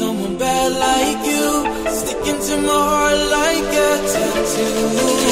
someone bad like you, sticking to my heart like a tattoo.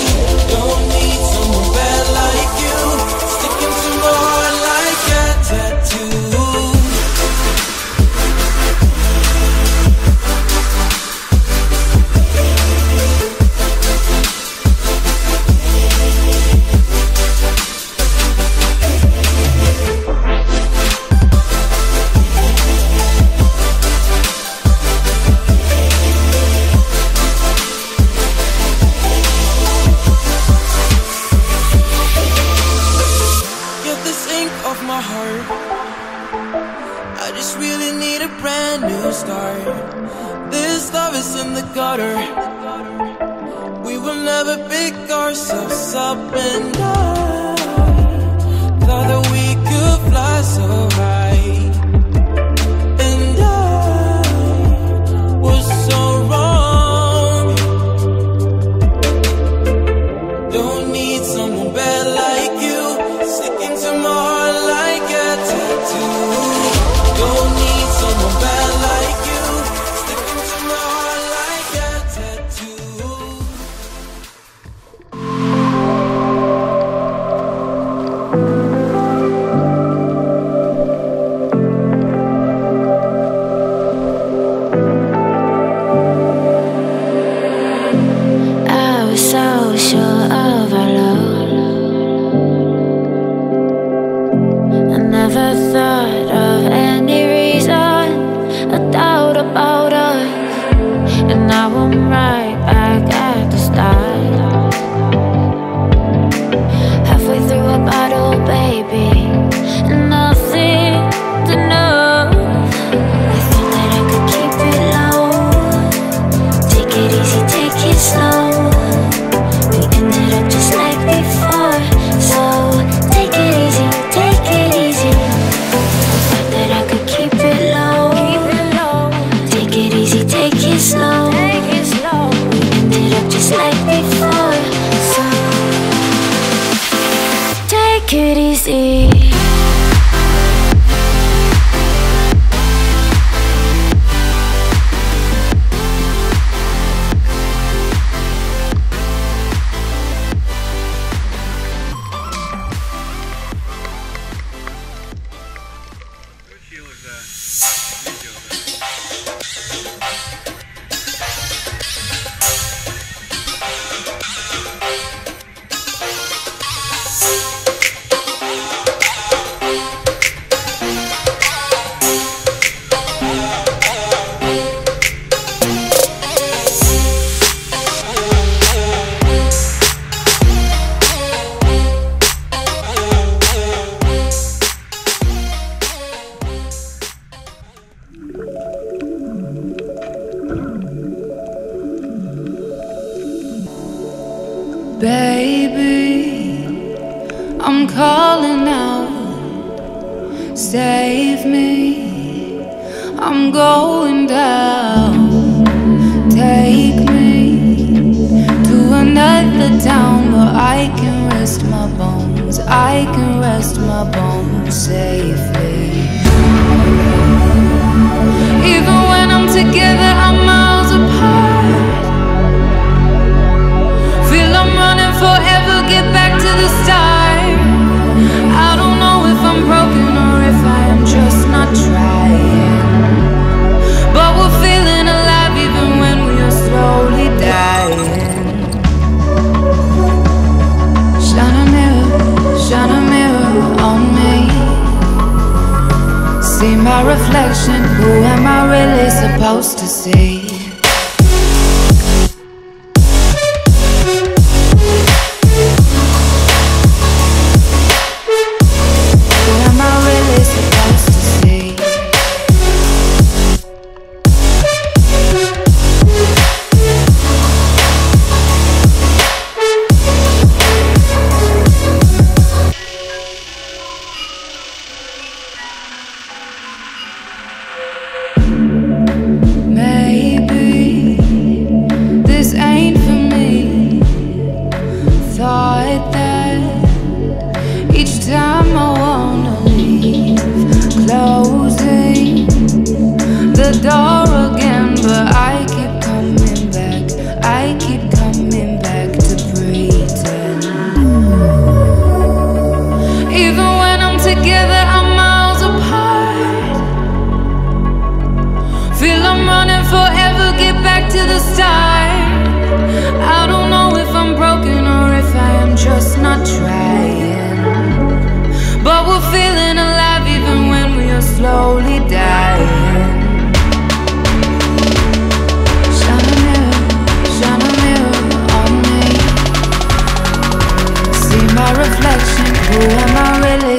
up and down. baby. I'm calling out, save me. I'm going down. Take me to another town where I can rest my bones. I can rest my bones safely. Even when I'm together, I'm out. forever get back to the start.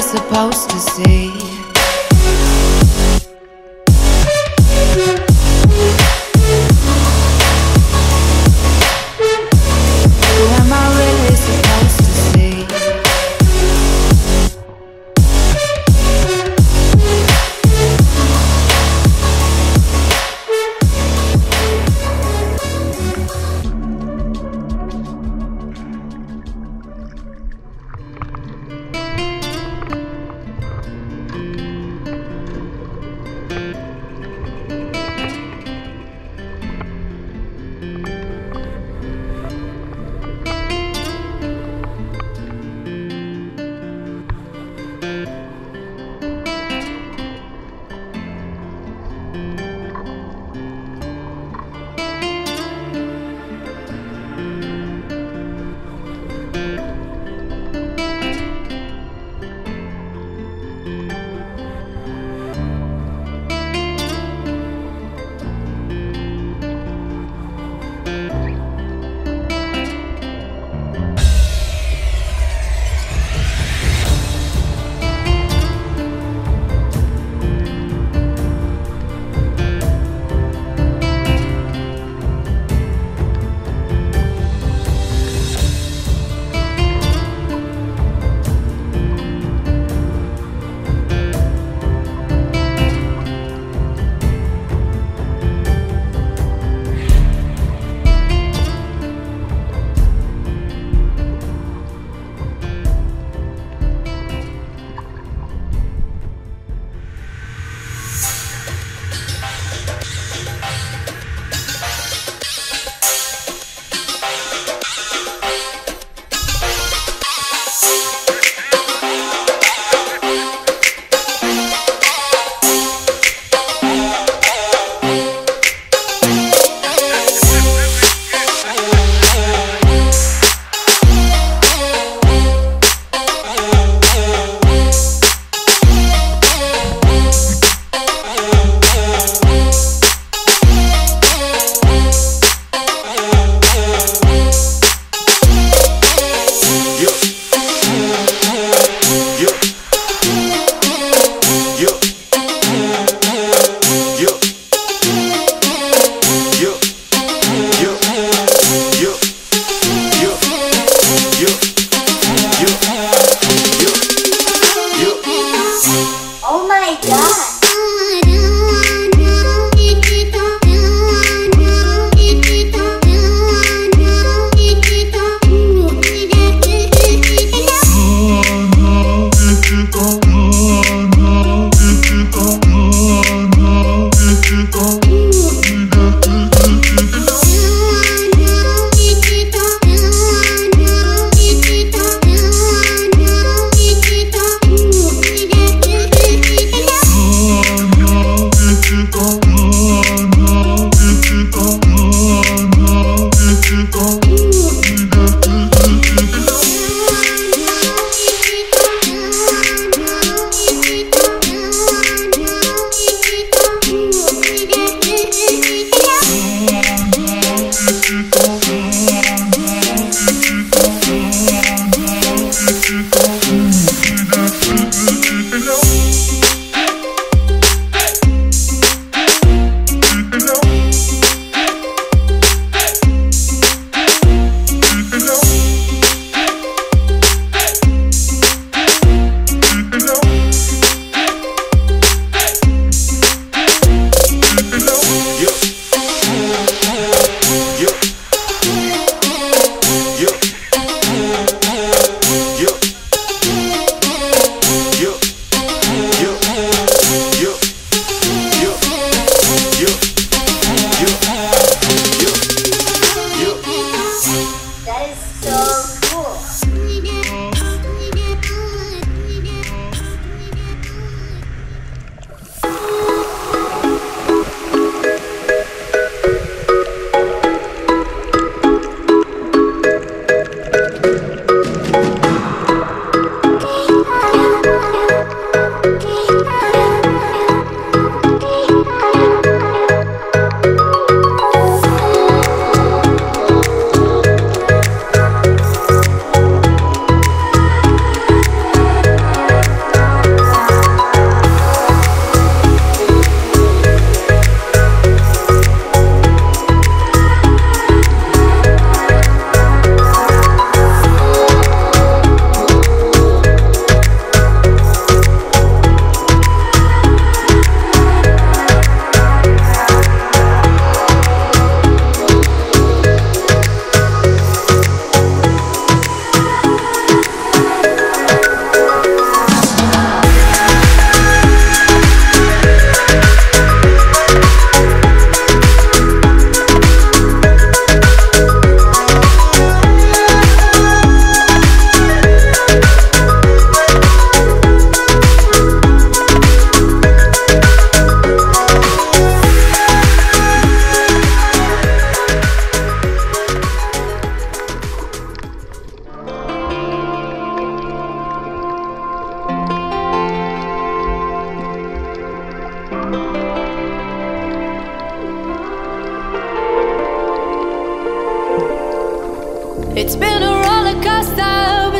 supposed to see.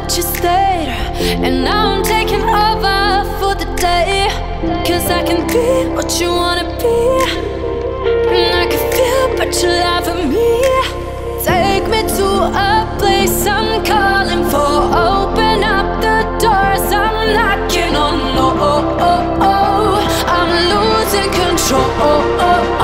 That you stayed. And now I'm taking over for the day. Cause I can be what you wanna be. And I can feel, but you love me. Take me to a place I'm calling for. Open up the doors, I'm knocking on. Oh, oh, oh, oh. I'm losing control.